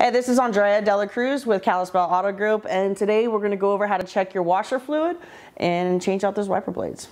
Hey, this is Andrea Dela Cruz with Kalispell Auto Group, and today we're going to go over how to check your washer fluid and change out those wiper blades.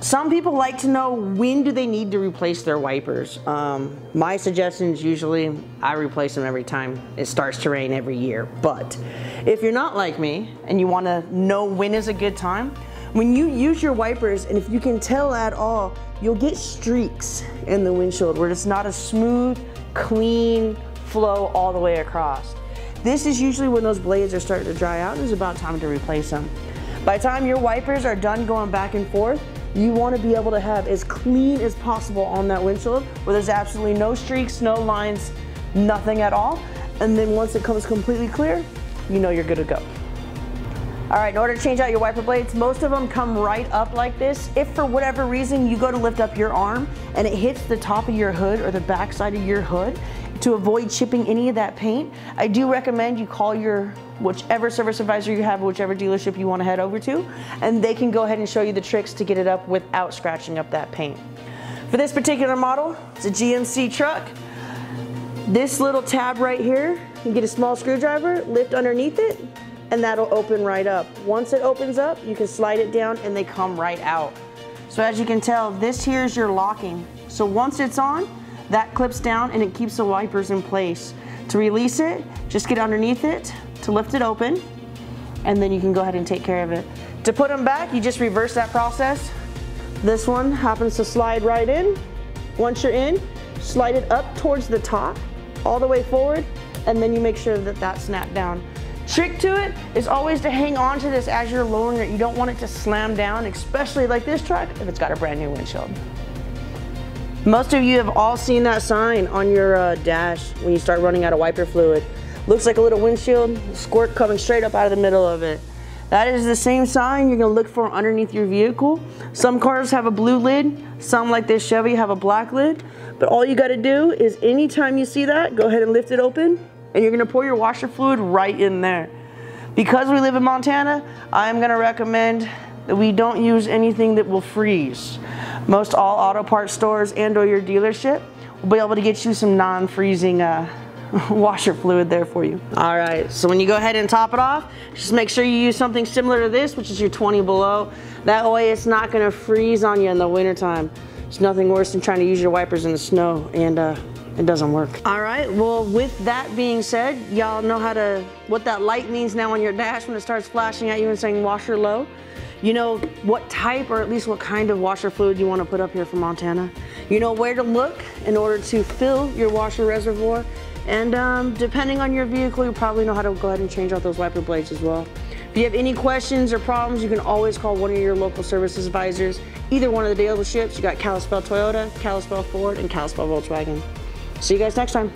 Some people like to know when do they need to replace their wipers. Um, my suggestion is usually I replace them every time it starts to rain every year. But if you're not like me and you wanna know when is a good time, when you use your wipers and if you can tell at all, you'll get streaks in the windshield where it's not a smooth, clean flow all the way across. This is usually when those blades are starting to dry out and it's about time to replace them. By the time your wipers are done going back and forth, you want to be able to have as clean as possible on that windshield where there's absolutely no streaks, no lines, nothing at all. And then once it comes completely clear, you know you're good to go. All right, in order to change out your wiper blades, most of them come right up like this. If for whatever reason you go to lift up your arm and it hits the top of your hood or the backside of your hood, to avoid chipping any of that paint, I do recommend you call your whichever service advisor you have, whichever dealership you want to head over to, and they can go ahead and show you the tricks to get it up without scratching up that paint. For this particular model, it's a GMC truck. This little tab right here, you get a small screwdriver, lift underneath it, and that'll open right up. Once it opens up, you can slide it down and they come right out. So as you can tell, this here is your locking. So once it's on, that clips down and it keeps the wipers in place. To release it, just get underneath it, to lift it open, and then you can go ahead and take care of it. To put them back, you just reverse that process. This one happens to slide right in. Once you're in, slide it up towards the top, all the way forward, and then you make sure that that's snapped down. Trick to it is always to hang on to this as you're lowering it. You don't want it to slam down, especially like this truck, if it's got a brand new windshield. Most of you have all seen that sign on your uh, dash when you start running out of wiper fluid. Looks like a little windshield, squirt coming straight up out of the middle of it. That is the same sign you're gonna look for underneath your vehicle. Some cars have a blue lid, some like this Chevy have a black lid, but all you gotta do is anytime you see that, go ahead and lift it open, and you're gonna pour your washer fluid right in there. Because we live in Montana, I'm gonna recommend that we don't use anything that will freeze. Most all auto parts stores and or your dealership will be able to get you some non-freezing uh, washer fluid there for you. All right, so when you go ahead and top it off, just make sure you use something similar to this, which is your 20 below. That way it's not gonna freeze on you in the wintertime. It's nothing worse than trying to use your wipers in the snow and uh, it doesn't work. All right, well, with that being said, y'all know how to, what that light means now on your dash when it starts flashing at you and saying washer low. You know what type or at least what kind of washer fluid you want to put up here for Montana. You know where to look in order to fill your washer reservoir and um, depending on your vehicle, you probably know how to go ahead and change out those wiper blades as well. If you have any questions or problems, you can always call one of your local services advisors, either one of the dealerships. You got Kalispell Toyota, Kalispell Ford, and Kalispell Volkswagen. See you guys next time.